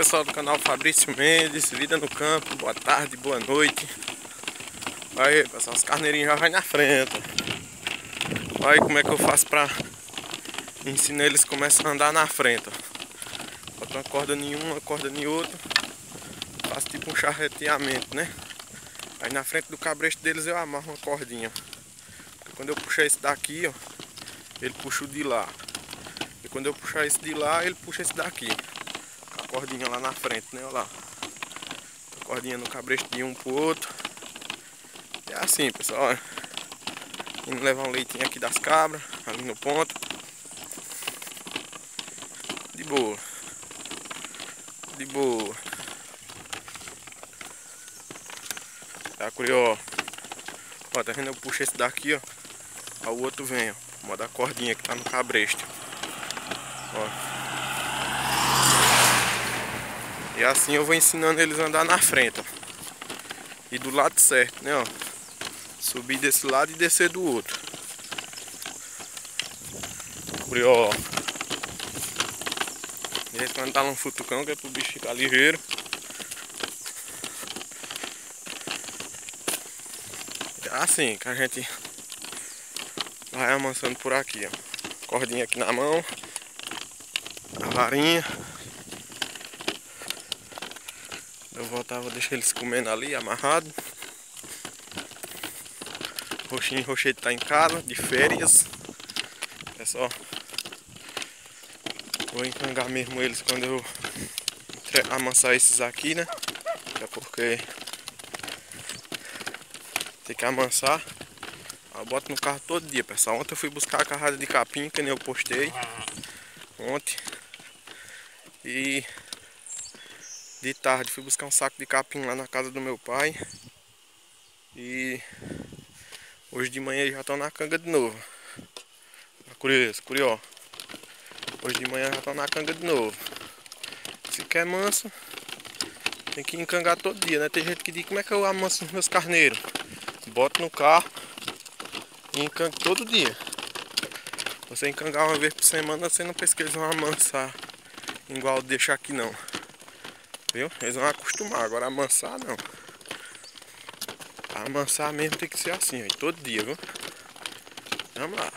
pessoal do canal Fabrício Mendes, Vida no Campo, boa tarde, boa noite. Aí pessoal, os carneirinhos já vai na frente. Olha aí como é que eu faço pra ensinar eles começam a andar na frente. Bota uma corda em uma, corda em outra. Faço tipo um charreteamento, né? Aí na frente do cabresto deles eu amarro uma cordinha. Porque quando eu puxar esse daqui, ó, ele puxa o de lá. E quando eu puxar esse de lá, ele puxa esse daqui cordinha lá na frente, né? Olha lá. Cordinha no cabresto de um pro outro. É assim, pessoal. Vamos levar um leitinho aqui das cabras, ali no ponto. De boa. De boa. Tá curioso. Ó, tá vendo? Eu puxo esse daqui, ó. Aí o outro vem, ó. Moda a cordinha que tá no cabresto. Ó. E assim eu vou ensinando eles a andar na frente, ó. E do lado certo, né, ó. Subir desse lado e descer do outro. Por ó. De vez quando tá num futucão, que é pro bicho ficar ligeiro. É assim que a gente vai amansando por aqui, ó. Cordinha aqui na mão. A varinha. Eu voltava, deixar eles comendo ali, amarrado. Roxinho e Rochete tá em casa, de férias. É só. Vou encangar mesmo eles quando eu amansar esses aqui, né? É porque tem que amansar. Eu boto no carro todo dia, pessoal. Ontem eu fui buscar a carrada de capim, que nem eu postei. Ontem. E de tarde fui buscar um saco de capim lá na casa do meu pai. E hoje de manhã já estão na canga de novo. Tá curioso, curioso. Hoje de manhã já estão na canga de novo. Se quer manso, tem que encangar todo dia, né? Tem gente que diz como é que eu amanso meus carneiros. Boto no carro e encango todo dia. Você encangar uma vez por semana, você não pensa que eles vão amansar igual deixar aqui não. Viu? Eles vão acostumar. Agora amansar não. Amansar mesmo tem que ser assim, ó, todo dia, viu? Vamos lá.